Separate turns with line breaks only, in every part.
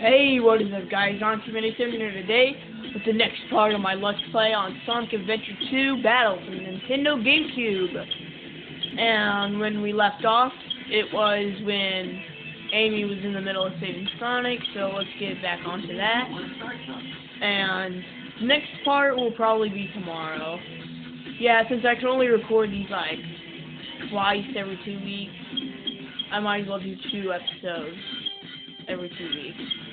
Hey, what is up guys, On Minutes here today with the next part of my Let's Play on Sonic Adventure 2 Battle for Nintendo GameCube. And when we left off, it was when Amy was in the middle of saving Sonic, so let's get back onto that. And next part will probably be tomorrow. Yeah, since I can only record these like twice every two weeks, I might as well do two episodes every two weeks.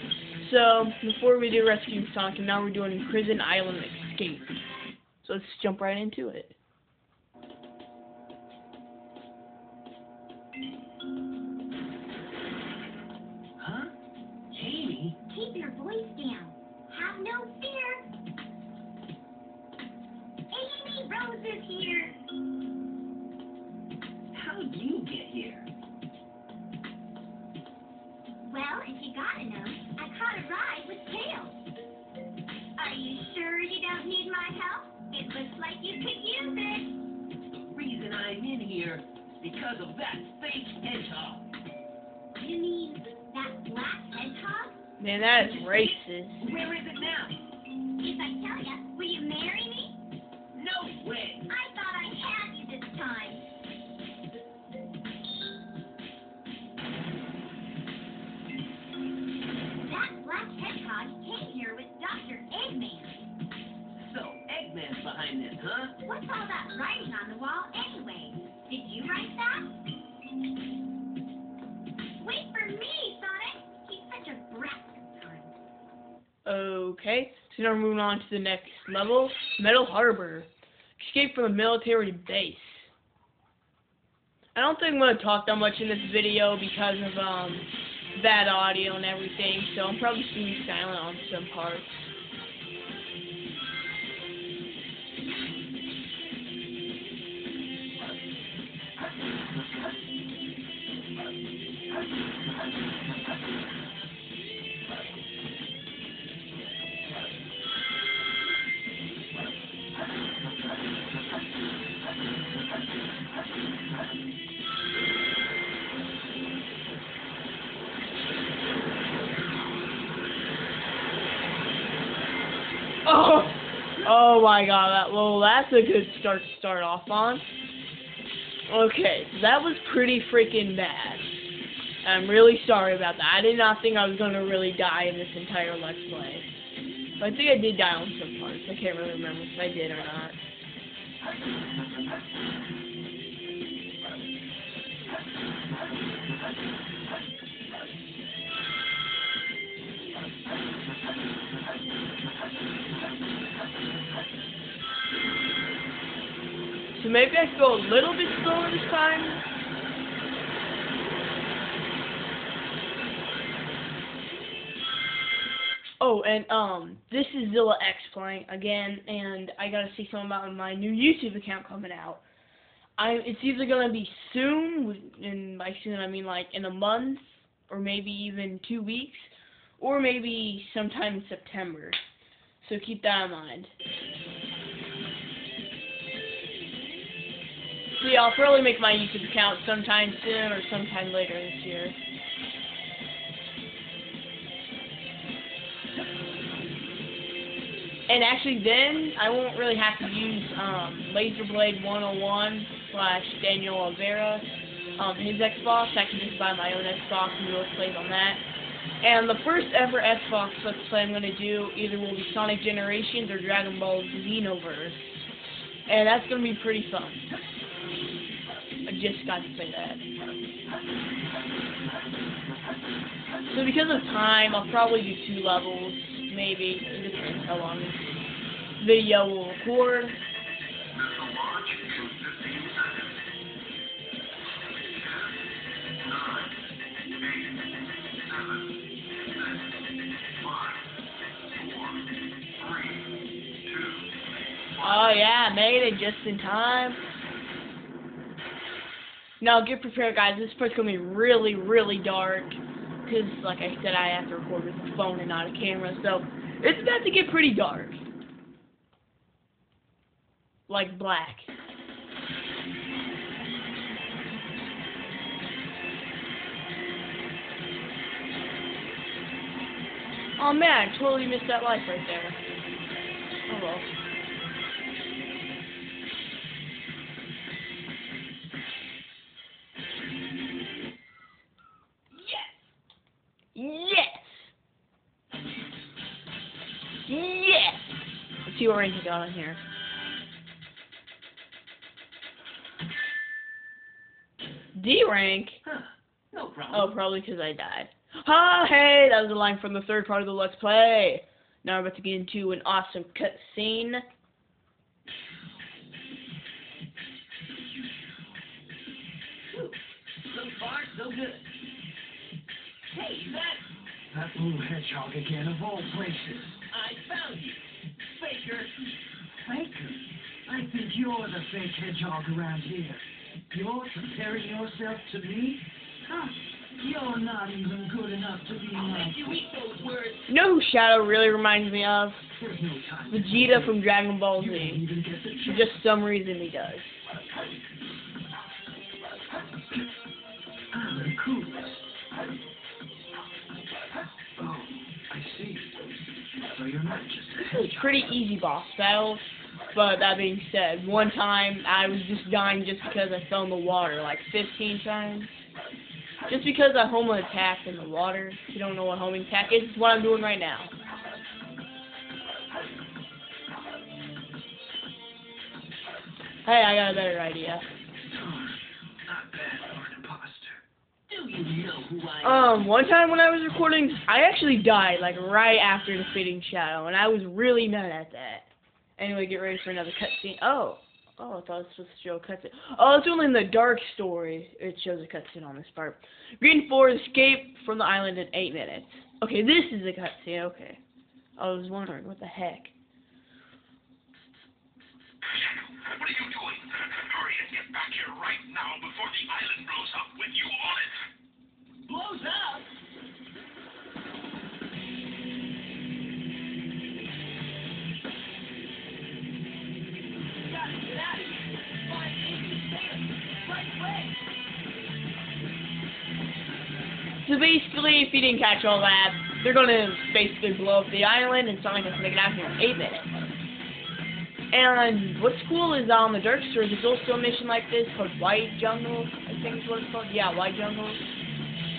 So, before we do Rescue Sonic, and now we're doing Prison Island Escape. So let's jump right into it.
Huh? Amy?
Keep your voice down. Have no fear.
Because of that fake hedgehog.
You mean that black hedgehog?
Man, that is racist.
Where is it now?
If I tell ya, will you marry me?
No way.
I thought I had you this time. That black hedgehog came here with Dr. Eggman.
So, Eggman's behind this, huh?
What's all that writing on the wall
Okay, so now we're moving on to the next level, Metal Harbor. Escape from a military base. I don't think I'm going to talk that much in this video because of um, bad audio and everything, so I'm probably just going to be silent on some parts. Oh my god, that, well, that's a good start to start off on. Okay, so that was pretty freaking bad. I'm really sorry about that. I did not think I was going to really die in this entire Let's Play. But I think I did die on some parts. I can't really remember if I did or not. So maybe I should go a little bit slower this time. Oh, and um, this is Zilla X playing again, and I gotta say something about my new YouTube account coming out. I it's either gonna be soon, and by soon I mean like in a month, or maybe even two weeks, or maybe sometime in September. So keep that in mind. Yeah, I'll probably make my YouTube account sometime soon or sometime later this year. And actually then, I won't really have to use um, Laserblade 101 slash Daniel Olvera, um, his Xbox. I can just buy my own Xbox and do Let's Plays on that. And the first ever Xbox Let's Play I'm going to do either will be Sonic Generations or Dragon Ball Xenoverse. And that's going to be pretty fun. Just got to say that. So because of time, I'll probably do two levels, maybe. It depends how long this video will record. Oh yeah, made it just in time. Now get prepared, guys. This part's gonna be really, really dark. Cause, like I said, I have to record with a phone and not a camera, so it's about to get pretty dark. Like black. Oh man, I totally missed that life right there. Oh well. See what rank I got on here. D rank?
Huh. No problem.
Oh, probably because I died. Ah, hey, that was a line from the third part of the Let's Play. Now we're about to get into an awesome cutscene.
So far, so good. Hey, that
That little hedgehog again, of all places.
I found you, Faker.
Faker, I think you're the fake hedgehog around here. You're comparing yourself to me? Huh? You're not even good enough to be
I'll
my...
make you eat those words.
You know who Shadow really reminds me of?
No.
Vegeta from Dragon Ball Z.
even get the
For just some reason he does. Is
hedgehog.
pretty easy boss battles. But that being said, one time I was just dying just because I fell in the water like 15 times. Just because I home attack in the water. If you don't know what homing attack is, it's what I'm doing right now. Hey, I got a better idea. Um, one time when I was recording, I actually died like right after the fading Shadow, and I was really mad at that. Anyway, get ready for another cutscene. Oh, oh, I thought it was supposed to show a cutscene. Oh, it's only in the dark story. It shows a cutscene on this part. Green Four escaped from the island in eight minutes. Okay, this is a cutscene. Okay, I was wondering what the heck.
What are you doing? Hurry and get back here right now before the island blows up with you on it.
Blows up.
So basically, if you didn't catch all that, they're gonna basically blow up the island, and Sonic has to make it out here in eight minutes. And what's cool is on the Dark Story, there's also a mission like this called White Jungle, I think is what it's called. Yeah, White Jungle.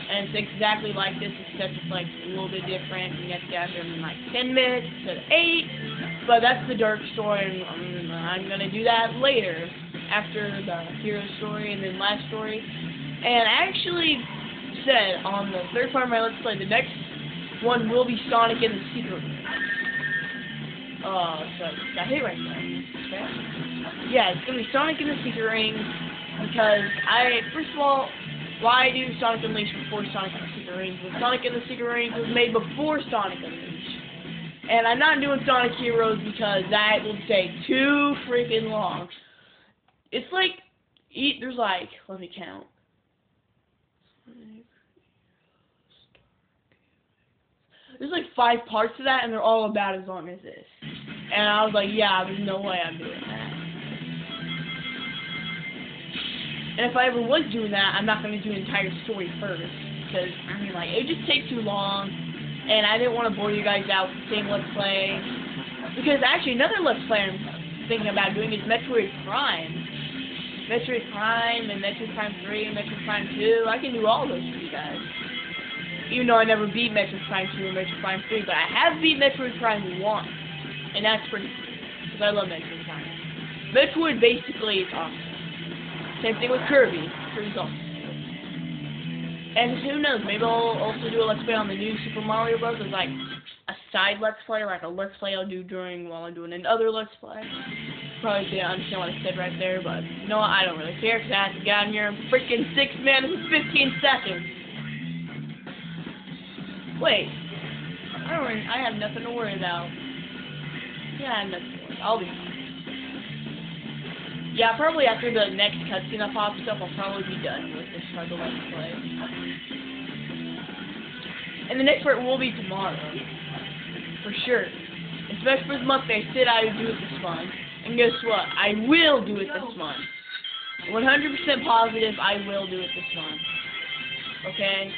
And it's exactly like this, except it's like a little bit different. You have to get there in like 10 minutes instead of 8. But that's the Dark Story, and um, I'm gonna do that later, after the Hero Story and then Last Story. And I actually said on the third part of my Let's Play, the next one will be Sonic in the Secret. Oh, so I got hit right there. Okay. Yeah, it's gonna be Sonic in the Secret Ring because I first of all, why do Sonic Unleashed before Sonic and the Secret Ring? Because Sonic and the Secret Ring was made before Sonic Unleashed. And I'm not doing Sonic Heroes because that will take too freaking long. It's like, eat, there's like, let me count. There's like five parts to that, and they're all about as long as this. And I was like, yeah, there's no way I'm doing that. And if I ever was doing that, I'm not going to do an entire story first. Because, I mean, like, it would just take too long. And I didn't want to bore you guys out with the same Let's Play. Because, actually, another Let's Play I'm thinking about doing is Metroid Prime. Metroid Prime and Metroid Prime 3 and Metroid Prime 2. I can do all those for you guys. Even though I never beat Metroid Prime 2 or Metroid Prime 3, but I have beat Metroid Prime 1. And that's pretty cool. Because I love Metroid Prime. Metroid basically is awesome. Same thing with Kirby. Kirby's awesome. And who knows, maybe I'll also do a Let's Play on the new Super Mario Bros. as like a side Let's Play, like a Let's Play I'll do during while I'm doing another Let's Play. Probably didn't understand what I said right there, but you know what, I don't really care because I have to get out here in freaking 6 minutes and 15 seconds. Wait. I don't I have nothing to worry about. Yeah, I have nothing to worry about. I'll be fine. Yeah, probably after the next cutscene that pops up, I'll probably be done with this the Let's Play. And the next part will be tomorrow. For sure. Especially for the month they said I would do it this month. And guess what? I will do it this month. 100% positive I will do it this month. Okay?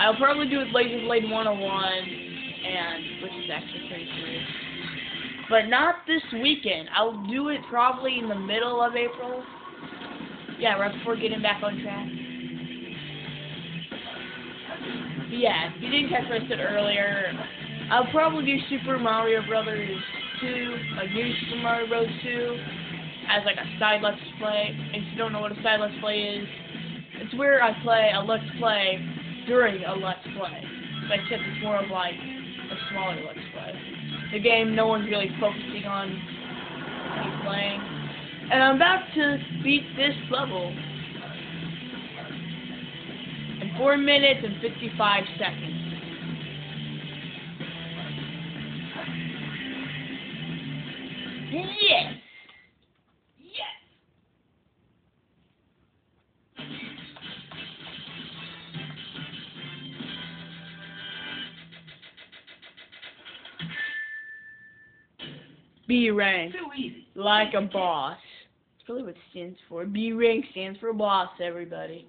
I'll probably do it Laser Blade 101 and which is actually pretty serious. But not this weekend. I'll do it probably in the middle of April. Yeah, right before getting back on track. Yeah, if you didn't catch what I said earlier, I'll probably do Super Mario Brothers 2, like New Super Mario Bros. 2, as like a side Let's Play. If you don't know what a side Let's Play is, it's where I play a Let's Play during a Let's Play. But except it's more of like a smaller Let's Play. The game no one's really focusing on me playing. And I'm about to beat this level in 4 minutes and 55 seconds. Yes! B rank,
Too easy.
like a boss. That's really what it stands for. B rank stands for boss, everybody.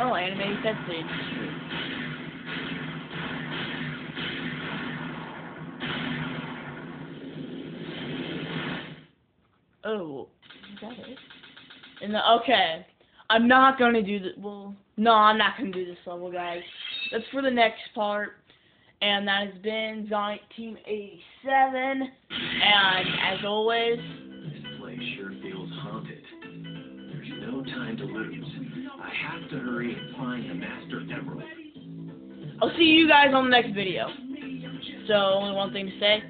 Oh, animated cutscene. Oh, is that it? And the, okay, I'm not gonna do the. Well, no, I'm not gonna do this level, guys. That's for the next part. And that has been Zonic Team 87. And as always,
This place sure feels haunted. There's no time to lose. I have to hurry and find the Master Emerald.
I'll see you guys on the next video. So, only one thing to say.